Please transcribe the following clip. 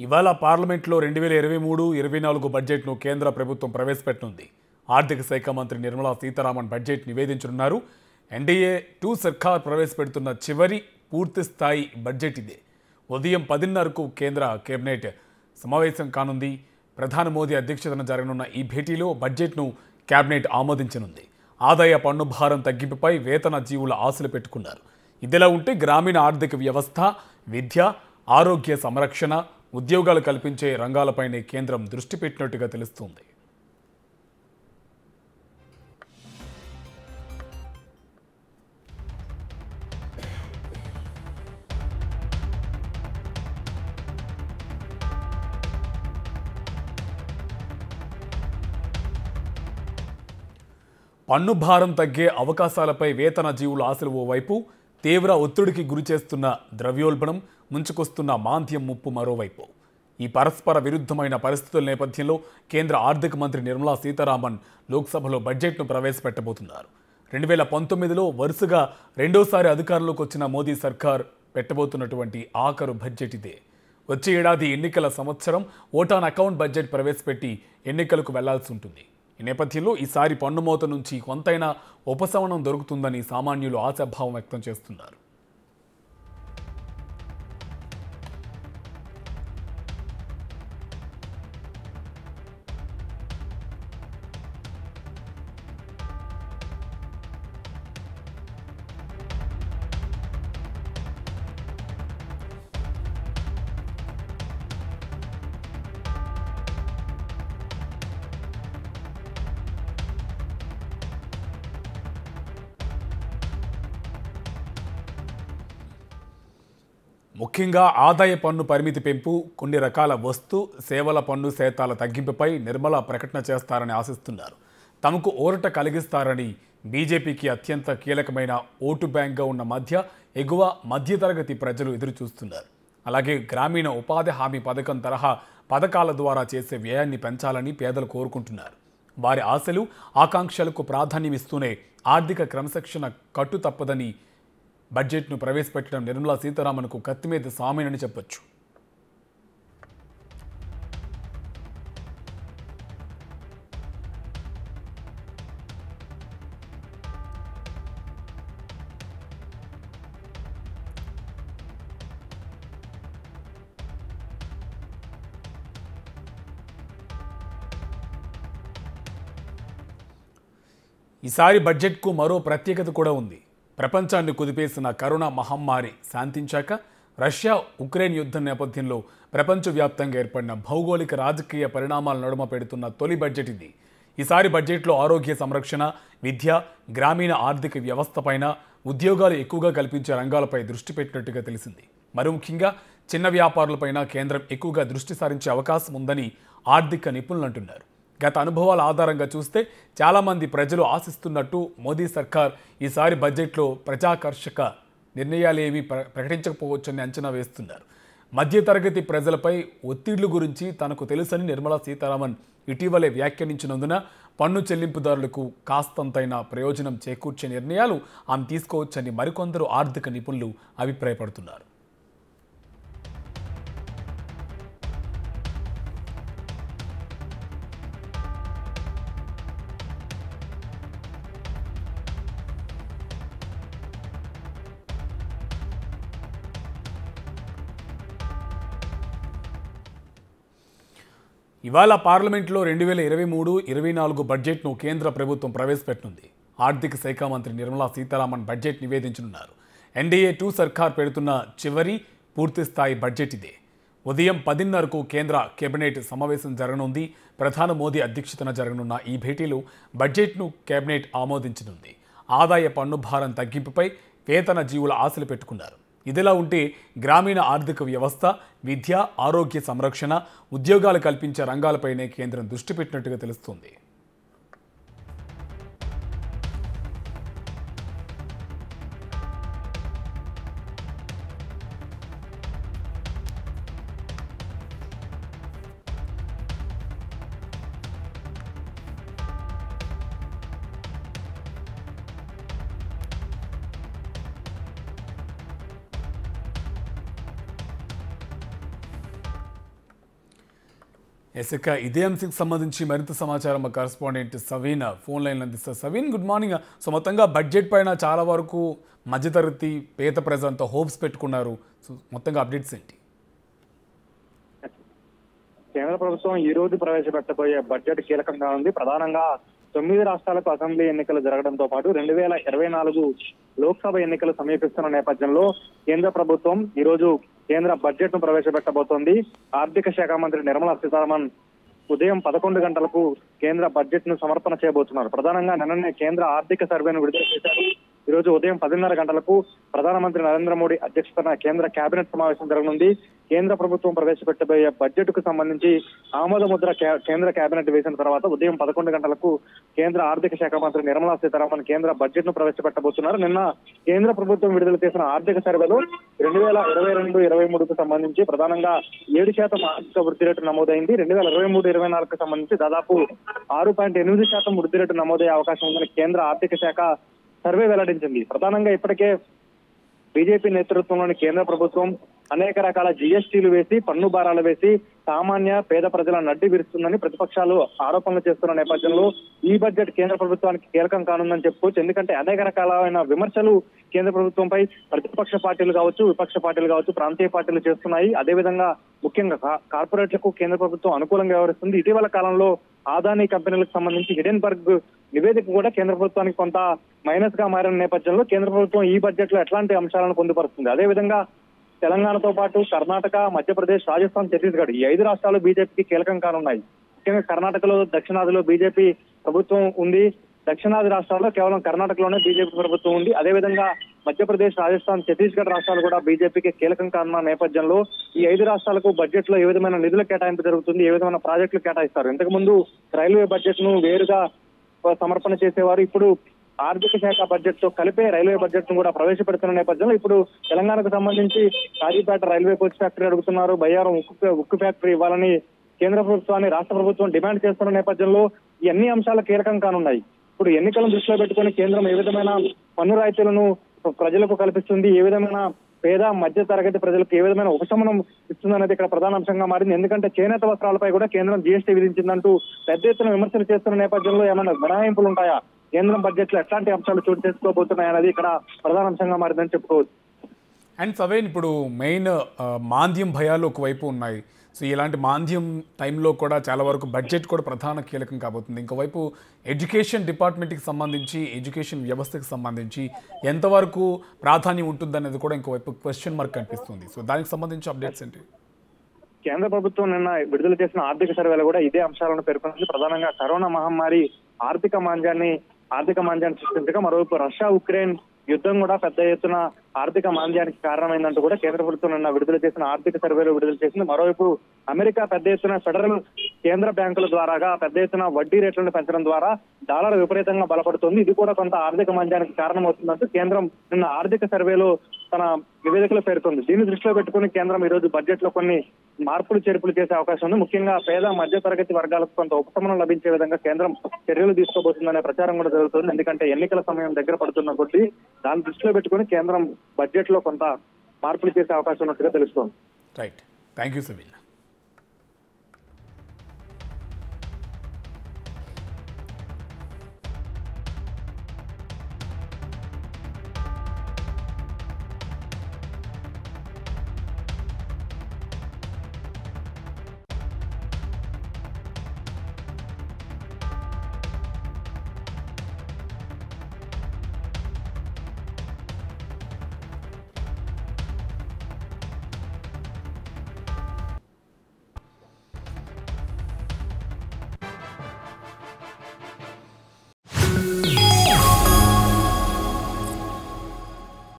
ఇవాళ పార్లమెంట్లో రెండు వేల ఇరవై మూడు ఇరవై నాలుగు బడ్జెట్ను కేంద్ర ప్రభుత్వం ప్రవేశపెట్టనుంది. ఆర్థిక శాఖ మంత్రి నిర్మలా సీతారామన్ బడ్జెట్ నివేదించనున్నారు. ఎన్డీఏ టూ సర్కార్ ప్రవేశపెడుతున్న చివరి పూర్తి స్థాయి బడ్జెట్ ఇదే. ఉదయం పదిన్నరకు కేంద్ర కేబినెట్ సమావేశం కానుంది. ప్రధాని మోదీ అధ్యక్షతన జరగనున్న ఈ భేటీలో బడ్జెట్ను కేబినెట్ ఆమోదించనుంది. ఆదాయ పన్ను భారం తగ్గింపుపై వేతన జీవుల ఆశలు పెట్టుకున్నారు. ఇదిలా ఉంటే గ్రామీణ ఆర్థిక వ్యవస్థ విద్య ఆరోగ్య సంరక్షణ ఉద్యోగాలు కల్పించే రంగాలపైనే కేంద్రం దృష్టి పెట్టినట్టుగా తెలుస్తోంది. పన్ను భారం తగ్గే అవకాశాలపై వేతన జీవుల ఆశలు ఓవైపు తీవ్ర ఒత్తిడికి గురిచేస్తున్న ద్రవ్యోల్బణం ముంచుకొస్తున్న మాంద్యం ముప్పు మరోవైపు. ఈ పరస్పర విరుద్ధమైన పరిస్థితుల నేపథ్యంలో కేంద్ర ఆర్థిక మంత్రి నిర్మలా సీతారామన్ లోక్సభలో బడ్జెట్ను ప్రవేశపెట్టబోతున్నారు. రెండు వేల పంతొమ్మిదిలో వరుసగా రెండోసారి అధికారంలోకి వచ్చిన మోదీ సర్కార్ పెట్టబోతున్నటువంటి ఆఖరు బడ్జెట్ ఇదే. వచ్చే ఏడాది ఎన్నికల సంవత్సరం ఓటాన్ అకౌంట్ బడ్జెట్ ప్రవేశపెట్టి ఎన్నికలకు వెళ్ళాల్సి ఉంటుంది. ఈ నేపథ్యంలో ఈసారి పన్నుమోత నుంచి కొంతైనా ఉపశమనం దొరుకుతుందని సామాన్యులు ఆశాభావం వ్యక్తం చేస్తున్నారు. ముఖ్యంగా ఆదాయ పన్ను పరిమితి పెంపు కొన్ని రకాల వస్తు సేవల పన్ను శాతాల తగ్గింపుపై నిర్మల ప్రకటన చేస్తారని ఆశిస్తున్నారు. తమకు ఊరట కలిగిస్తారని బీజేపీకి అత్యంత కీలకమైన ఓటు బ్యాంక్గా ఉన్న మధ్య ఎగువ మధ్యతరగతి ప్రజలు ఎదురుచూస్తున్నారు. అలాగే గ్రామీణ ఉపాధి హామీ పథకం తరహా పథకాల ద్వారా చేసే వ్యయాన్ని పెంచాలని పేదలు కోరుకుంటున్నారు. వారి ఆశలు ఆకాంక్షలకు ప్రాధాన్యమిస్తూనే ఆర్థిక క్రమశిక్షణ కట్టు తప్పదని బడ్జెట్ను ప్రవేశపెట్టడం నిర్మలా సీతారామన్కు కత్తి మీద సామేనని చెప్పొచ్చు. ఈసారి బడ్జెట్కు మరో ప్రత్యేకత కూడా ఉంది. ప్రపంచాన్ని కుదిపేసిన కరోనా మహమ్మారి శాంతించాక రష్యా ఉక్రెయిన్ యుద్ధం నేపథ్యంలో ప్రపంచవ్యాప్తంగా ఏర్పడిన భౌగోళిక రాజకీయ పరిణామాల నడుమ పెడుతున్న తొలి బడ్జెట్ ఇది. ఈసారి బడ్జెట్లో ఆరోగ్య సంరక్షణ విద్య గ్రామీణ ఆర్థిక వ్యవస్థపైన ఉద్యోగాలు ఎక్కువగా కల్పించే రంగాలపై దృష్టి పెట్టినట్టుగా తెలిసింది. మరి ముఖ్యంగా చిన్న వ్యాపారులపైన కేంద్రం ఎక్కువగా దృష్టి సారించే అవకాశం ఉందని ఆర్థిక నిపుణులు అంటున్నారు. గత అనుభవాల ఆధారంగా చూస్తే చాలామంది ప్రజలు ఆశిస్తున్నట్టు మోదీ సర్కార్ ఈసారి బడ్జెట్లో ప్రజాకర్షక నిర్ణయాలేవి ప్ర- ప్రకటించకపోవచ్చని అంచనా వేస్తున్నారు. మధ్యతరగతి ప్రజలపై ఒత్తిళ్ళు గురించి తనకు తెలుసని నిర్మలా సీతారామన్ ఇటీవలే వ్యాఖ్యానించినందున పన్ను చెల్లింపుదారులకు కాస్తంతైన ప్రయోజనం చేకూర్చే నిర్ణయాలు ఆమె తీసుకోవచ్చని మరికొందరు ఆర్థిక నిపుణులు అభిప్రాయపడుతున్నారు. ఇవాళ పార్లమెంట్లో రెండు వేల ఇరవై మూడు ఇరవై నాలుగు బడ్జెట్ను కేంద్ర ప్రభుత్వం ప్రవేశపెట్టనుంది. ఆర్థిక శాఖ మంత్రి నిర్మలా సీతారామన్ బడ్జెట్ నివేదించనున్నారు. ఎన్డీఏ టూ సర్కార్ పెడుతున్న చివరి పూర్తిస్థాయి బడ్జెట్ ఇదే. ఉదయం పదిన్నరకు కేంద్ర కేబినెట్ సమావేశం జరగనుంది. ప్రధాని మోదీ అధ్యక్షతన జరగనున్న ఈ భేటీలో బడ్జెట్ను కేబినెట్ ఆమోదించనుంది. ఆదాయ పన్ను భారం తగ్గింపుపై వేతన జీవుల ఆశలు పెట్టుకున్నారు. ఇదిలా ఉంటే గ్రామీణ ఆర్థిక వ్యవస్థ విద్య ఆరోగ్య సంరక్షణ ఉద్యోగాలు కల్పించే రంగాలపైనే కేంద్రం దృష్టి పెట్టినట్టుగా తెలుస్తోంది. ఎసక ఇదే అంశంకి సంబంధించి మరింత సమాచారం మా కరస్పాండెంట్ సవీన్ ఫోన్ లైన్ అందిస్తారు. Saveen good morning. సో మొత్తంగా బడ్జెట్ పైన చాలా వరకు మధ్యతరగతి పేద ప్రజలంతా హోప్స్ పెట్టుకున్నారు. సో మొత్తంగా అప్డేట్స్ ఏంటి? కేంద్ర ప్రభుత్వం ఈ రోజు ప్రవేశపెట్టబోయే బడ్జెట్ కీలకంగా ఉంది. ప్రధానంగా తొమ్మిది రాష్ట్రాలకు అసెంబ్లీ ఎన్నికలు జరగడంతో పాటు రెండు వేల ఇరవై నాలుగు లోక్సభ ఎన్నికలు సమీపిస్తున్న నేపథ్యంలో కేంద్ర ప్రభుత్వం ఈ రోజు కేంద్ర బడ్జెట్ను ప్రవేశపెట్టబోతోంది. ఆర్థిక శాఖ మంత్రి నిర్మలా సీతారామన్ ఉదయం పదకొండు గంటలకు కేంద్ర బడ్జెట్ను సమర్పణ చేయబోతున్నారు. ప్రధానంగా నిన్ననే కేంద్ర ఆర్థిక సర్వేను విడుదల చేశారు. ఈ రోజు ఉదయం పదిన్నర గంటలకు ప్రధానమంత్రి నరేంద్ర మోడీ అధ్యక్షతన కేంద్ర కేబినెట్ సమావేశం జరగనుంది. కేంద్ర ప్రభుత్వం ప్రవేశపెట్టబోయే బడ్జెట్కు సంబంధించి ఆమోద ముద్ర కేంద్ర కేబినెట్ వేసిన తర్వాత ఉదయం పదకొండు గంటలకు కేంద్ర ఆర్థిక శాఖ మంత్రి నిర్మలా సీతారామన్ కేంద్ర బడ్జెట్ను ప్రవేశపెట్టబోతున్నారు. నిన్న కేంద్ర ప్రభుత్వం విడుదల చేసిన ఆర్థిక సర్వేలో రెండు వేల ఇరవై రెండు ఇరవై మూడుకు సంబంధించి ప్రధానంగా ఏడు శాతం ఆర్థిక వృద్ధి రేటు నమోదైంది. రెండు వేల ఇరవై మూడు ఇరవై నాలుగుకు సంబంధించి దాదాపు ఆరు పాయింట్ ఎనిమిది శాతం వృద్ధి రేటు నమోదయ్యే అవకాశం ఉందని కేంద్ర ఆర్థిక శాఖ సర్వే వెల్లడించింది. ప్రధానంగా ఇప్పటికే బీజేపీ నేతృత్వంలోని కేంద్ర ప్రభుత్వం అనేక రకాల జీఎస్టీలు వేసి పన్ను భారాలు వేసి సామాన్య పేద ప్రజల నడ్డి విరుస్తుందని ప్రతిపక్షాలు ఆరోపణలు చేస్తున్న నేపథ్యంలో ఈ బడ్జెట్ కేంద్ర ప్రభుత్వానికి కీలకం కానుందని చెప్పుకోవచ్చు. ఎందుకంటే అనేక రకాలైన విమర్శలు కేంద్ర ప్రభుత్వంపై ప్రతిపక్ష పార్టీలు కావచ్చు విపక్ష పార్టీలు కావచ్చు ప్రాంతీయ పార్టీలు చేస్తున్నాయి. అదేవిధంగా ముఖ్యంగా కార్పొరేట్లకు కేంద్ర ప్రభుత్వం అనుకూలంగా వ్యవహరిస్తుంది. ఇటీవల కాలంలో ఆదానీ కంపెనీలకు సంబంధించి హిడెన్బర్గ్ నివేదిక కూడా కేంద్ర ప్రభుత్వానికి కొంత మైనస్గా మారిన నేపథ్యంలో కేంద్ర ప్రభుత్వం ఈ బడ్జెట్లో ఎట్లాంటి అంశాలను పొందుపరుస్తుంది? అదేవిధంగా తెలంగాణతో పాటు కర్ణాటక మధ్యప్రదేశ్ రాజస్థాన్ ఛత్తీస్గఢ్ ఈ ఐదు రాష్ట్రాలు బీజేపీకి కీలకం కానున్నాయి. ముఖ్యంగా కర్ణాటకలో దక్షిణాదిలో బీజేపీ ప్రభుత్వం ఉంది. దక్షిణాది రాష్ట్రాల్లో కేవలం కర్ణాటకలోనే బీజేపీ ప్రభుత్వం ఉంది. అదేవిధంగా మధ్యప్రదేశ్ రాజస్థాన్ ఛత్తీస్గఢ్ రాష్ట్రాలు కూడా బీజేపీకి కీలకం కానున్న నేపథ్యంలో ఈ ఐదు రాష్ట్రాలకు బడ్జెట్లో ఏ విధమైన నిధుల కేటాయింపు జరుగుతుంది ఏ విధమైన ప్రాజెక్టులు కేటాయిస్తారు? ఇంతకుముందు రైల్వే బడ్జెట్ను వేరుగా సమర్పణ చేసేవారు ఇప్పుడు ఆర్థిక శాఖ బడ్జెట్తో కలిపే రైల్వే బడ్జెట్ను కూడా ప్రవేశపెడుతున్న నేపథ్యంలో ఇప్పుడు తెలంగాణకు సంబంధించి కాజీపేట రైల్వే కోచ్ ఫ్యాక్టరీ అడుగుతున్నారు బయ్యారం ఉక్కు ఉక్కు ఫ్యాక్టరీ ఇవ్వాలని కేంద్ర ప్రభుత్వాన్ని రాష్ట్ర ప్రభుత్వం డిమాండ్ చేస్తున్న నేపథ్యంలో ఈ అన్ని అంశాలు కీలకం కానున్నాయి. ఇప్పుడు ఎన్నికలను దృష్టిలో పెట్టుకుని కేంద్రం ఏ విధమైన పన్ను రాయితీలను ప్రజలకు కల్పిస్తుంది. ఏ విధమైన పేద మధ్య తరగతి ప్రజలకు ఏ విధమైన ఉపశమనం ఇస్తుందనేది ఇక్కడ ప్రధాన అంశంగా మారింది. ఎందుకంటే చేనేత వస్త్రాలపై కూడా కేంద్రం జీఎస్టీ విధించిందంటూ పెద్ద ఎత్తున విమర్శలు చేస్తున్న నేపథ్యంలో ఏమైనా మినహాయింపులు ఉంటాయా? కేంద్రం బడ్జెట్లో ఎట్లాంటి అంశాలు చోటు చేసుకోబోతున్నాయనేది ఇక్కడ ప్రధాన అంశంగా మారిందని చెప్పుకోవచ్చు. అండ్ సవేన్ ఇప్పుడు మెయిన్ మాంద్యం భయాలు ఒకవైపు ఉన్నాయి. సో ఇలాంటి మాంద్యం టైంలో కూడా చాలా వరకు బడ్జెట్ కూడా ప్రధాన కీలకం కాబోతుంది. ఇంకోవైపు ఎడ్యుకేషన్ డిపార్ట్మెంట్కి సంబంధించి ఎడ్యుకేషన్ వ్యవస్థకి సంబంధించి ఎంతవరకు ప్రాధాన్యం ఉంటుందనేది కూడా ఇంకోవైపు క్వశ్చన్ మార్క్ కనిపిస్తుంది. సో దానికి సంబంధించి అప్డేట్స్ ఏంటి? కేంద్ర ప్రభుత్వం నిన్న విడుదల చేసిన ఆర్థిక సర్వేలో కూడా ఇదే అంశాలను పేర్కొంది ప్రధానంగా కరోనా మహమ్మారి ఆర్థిక మాంద్యాన్ని ఆర్థిక మాంద్యాన్ని సృష్టించగా మరోవైపు రష్యా ఉక్రెయిన్ యుద్ధం కూడా పెద్ద ఎత్తున ఆర్థిక మాంద్యానికి కారణమైందంటూ కూడా కేంద్ర ప్రభుత్వం నిన్న విడుదల చేసిన ఆర్థిక సర్వేలో విడుదల చేసింది. మరోవైపు అమెరికా పెద్ద ఎత్తున ఫెడరల్ కేంద్ర బ్యాంకుల ద్వారాగా పెద్ద ఎత్తున వడ్డీ రేట్లను పెంచడం ద్వారా డాలర్ విపరీతంగా బలపడుతుంది. ఇది కూడా కొంత ఆర్థిక మాంద్యానికి కారణమవుతుందంటూ కేంద్రం నిన్న ఆర్థిక సర్వేలో తన నివేదికలో పేర్కొంది. దీన్ని దృష్టిలో పెట్టుకుని కేంద్రం ఈ రోజు బడ్జెట్లో కొన్ని మార్పులు చేర్పులు చేసే అవకాశం ఉంది. ముఖ్యంగా పేద మధ్య తరగతి వర్గాలకు కొంత ఉపశమనం లభించే విధంగా కేంద్రం చర్యలు తీసుకోబోతుందనే ప్రచారం కూడా జరుగుతుంది. ఎందుకంటే ఎన్నికల సమయం దగ్గర పడుతున్న కొద్దీ దాన్ని దృష్టిలో పెట్టుకుని కేంద్రం బడ్జెట్లో కొంత మార్పులు చేసే అవకాశం ఉన్నట్టుగా తెలుస్తోంది. Right thank you